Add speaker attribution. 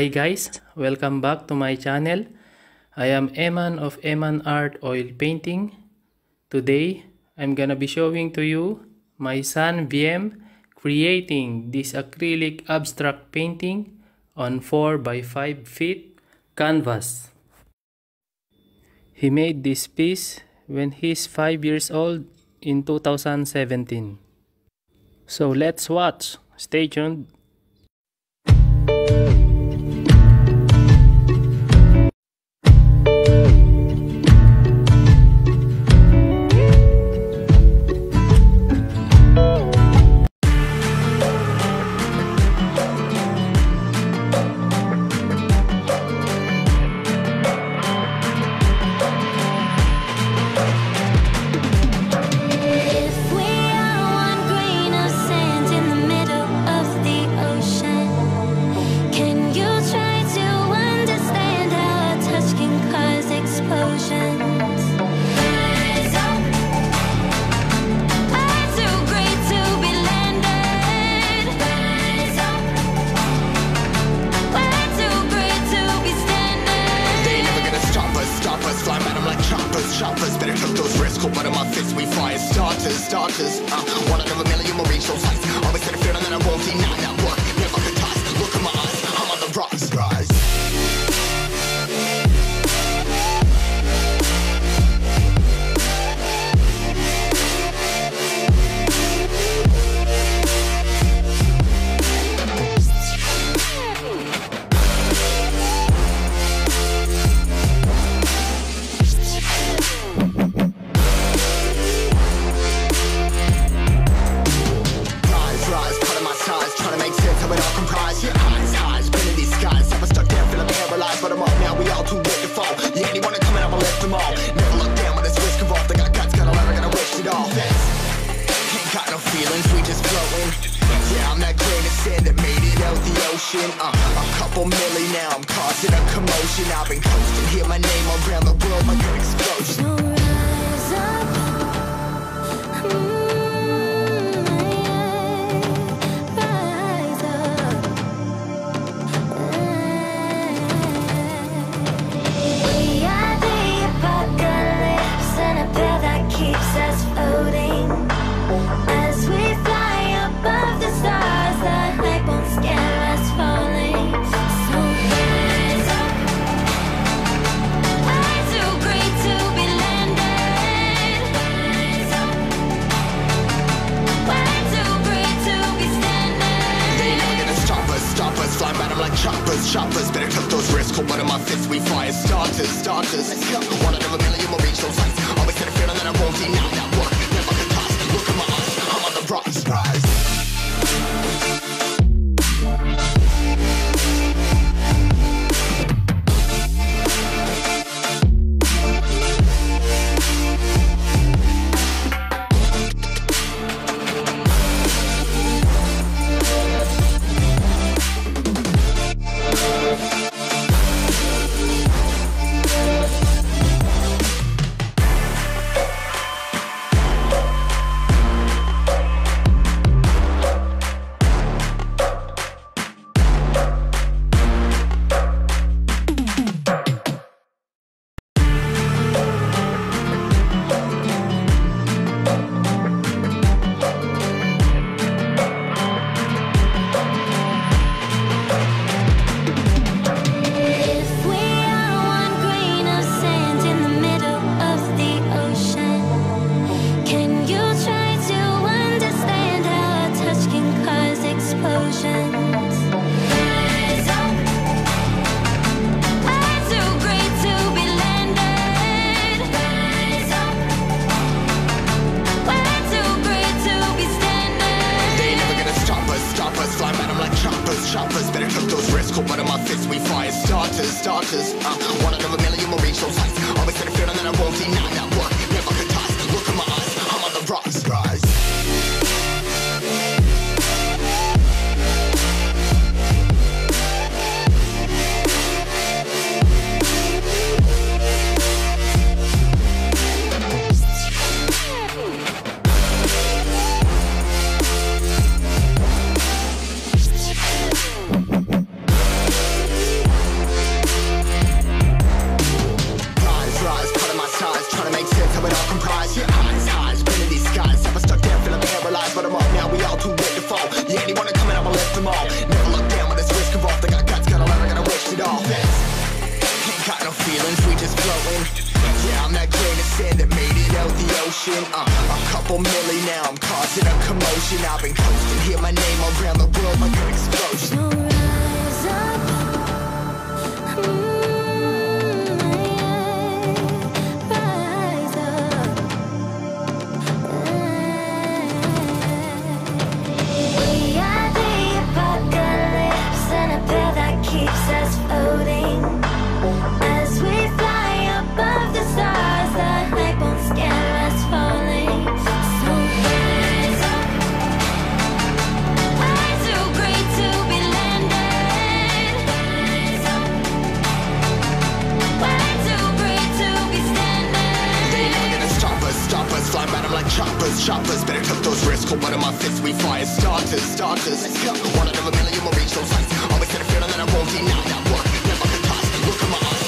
Speaker 1: Hi guys, welcome back to my channel. I am Emman of Emman Art Oil Painting. Today, I'm gonna be showing to you my son Viem creating this acrylic abstract painting on 4 by 5 feet canvas. He made this piece when he's 5 years old in 2017. So let's watch. Stay tuned.
Speaker 2: Starters. Uh, one of a all comprised. Highs, highs, been in these skies. Never stuck down, feeling paralyzed, but I'm up now. We all too late to fall. Yeah, anyone that coming up, I lift them all. Never look down when there's risk involved. I got guts, got a lot, I gotta wish it all. That's, ain't got no feelings, we just floating. Yeah, I'm that grain of sand that made it out the ocean. Uh, a couple milli now, I'm causing a commotion. I've been coasting, hear my name around the world like an explosion.
Speaker 3: So rise up, mm,
Speaker 2: fists, we fire starters, starters. Choppers. Better took those risks, cold in my fists, we fire starters, starters. Uh, one out of a million will reach those heights. Always had a feeling that I won't deny that work, too late to fall. Yeah, anyone coming, I'ma lift them all. Never look down when it's risk involved. I got guts, gotta learn, I gotta risk it all. Ain't got no feelings, we just floating. Yeah, I'm that grain of sand that made it out the ocean. Uh, a couple milli now, I'm causing a commotion. I've been coasting, hear my name around the world like an explosion.
Speaker 3: So rise up, mm,
Speaker 2: choppers, choppers. Better took those risks. Hold one of my fists, we fire starters, starters. One out of a million will reach those heights. Always had a feeling that I won't deny that work. Never toss. Look at my eyes,